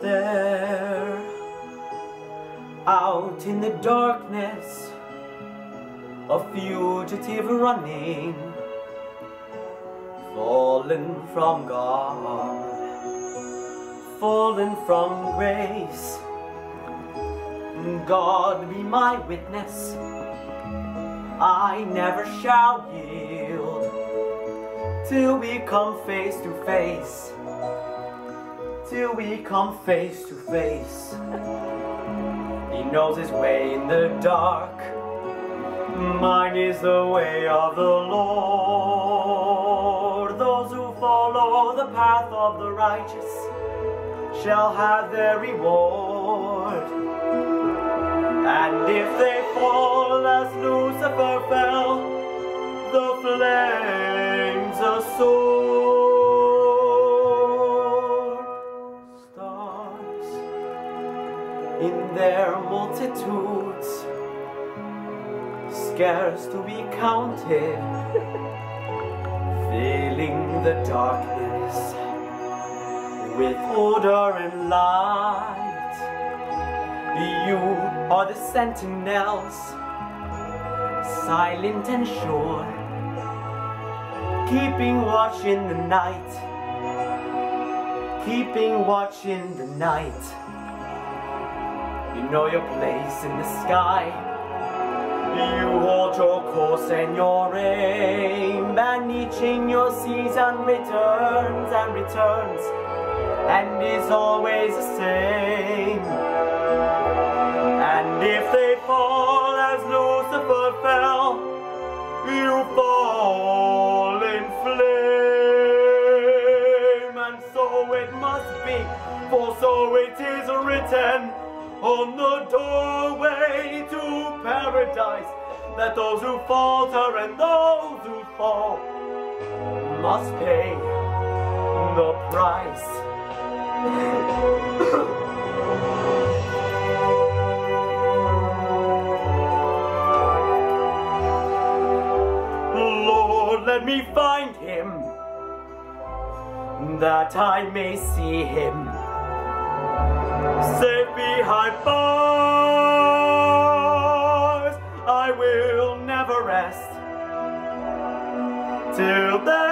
There, out in the darkness, a fugitive running, fallen from God, fallen from grace. God be my witness, I never shall yield till we come face to face till we come face to face. He knows his way in the dark. Mine is the way of the Lord. Those who follow the path of the righteous shall have their reward. And if they fall as Lucifer fell, in their multitudes, scarce to be counted, filling the darkness with order and light. You are the sentinels, silent and sure, keeping watch in the night, keeping watch in the night. Know your place in the sky. You hold your course and your aim, and each in your season returns and returns, and is always the same. And if they fall as Lucifer fell, you fall in flame, and so it must be, for so it is written on the doorway to paradise that those who falter and those who fall must pay the price. Lord, let me find him that I may see him safe behind bars. I will never rest till then.